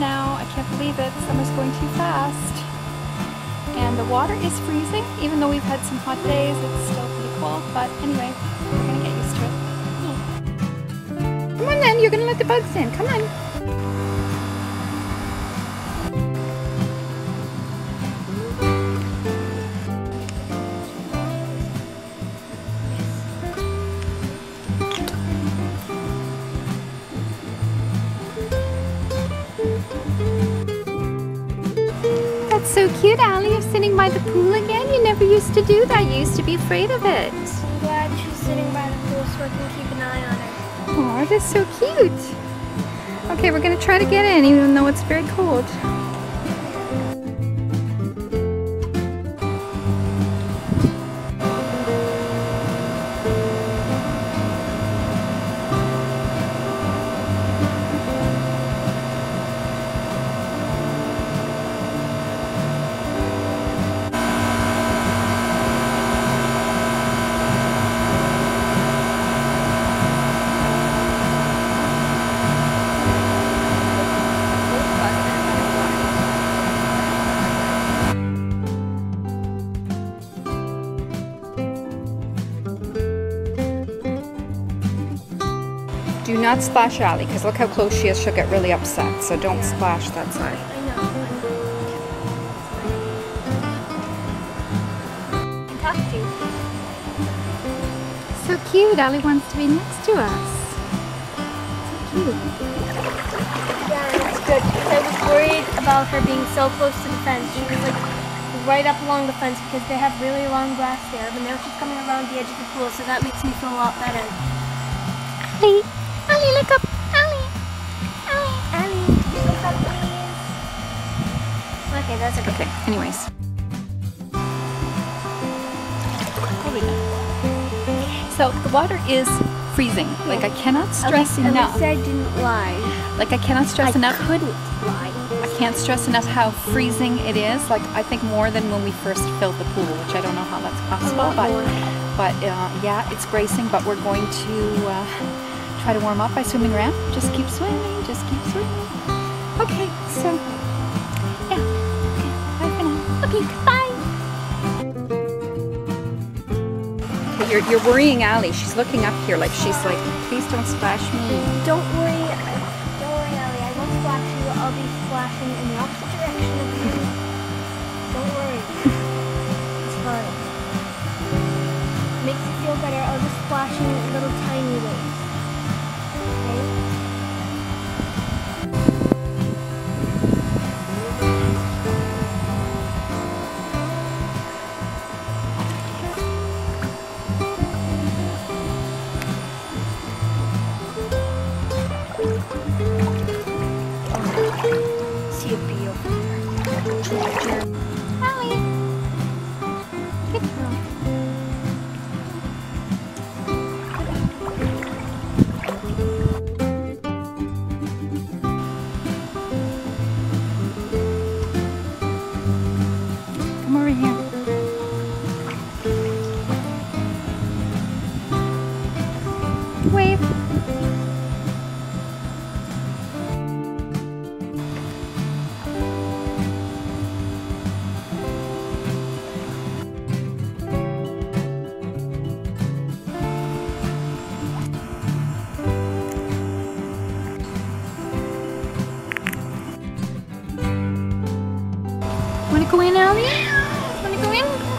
now. I can't believe it. Summer's going too fast. And the water is freezing. Even though we've had some hot days, it's still pretty cold. But anyway, we're going to get used to it. Come on then, you're going to let the bugs in. Come on. So cute, Ali. You're sitting by the pool again. You never used to do that. You used to be afraid of it. I'm glad she's sitting by the pool so I can keep an eye on her. Oh, that's so cute. Okay, we're gonna try to get in even though it's very cold. Do not splash Ali, because look how close she is. She'll get really upset. So don't splash that side. I know. I talk to you. So cute. Ali wants to be next to us. So cute. Yeah, it's good because I was worried about her being so close to the fence. She was like right up along the fence because they have really long grass there. But now she's coming around the edge of the pool, so that makes me feel a lot better. Ali, Up. Up, please. Okay, that's okay. Okay. Anyways. So the water is freezing. Like I cannot stress enough. I didn't lie. Like I cannot stress I enough. couldn't lie. I can't stress enough how freezing it is. Like I think more than when we first filled the pool, which I don't know how that's possible. But more. but uh, yeah, it's bracing. But we're going to uh, try to warm up by swimming around. Just keep swimming. Just keep swimming. Okay. So yeah. Okay. Bye for now. Okay, bye. Okay, you're you're worrying Ali. She's looking up here like she's like, please don't splash me. Don't worry. Don't worry, Ali. I won't splash you. I'll be splashing in the opposite direction of you. Don't worry. It's fine. Makes you feel better. I'll just splash in little tiny waves. Wanna go in, Ali? Wanna go in?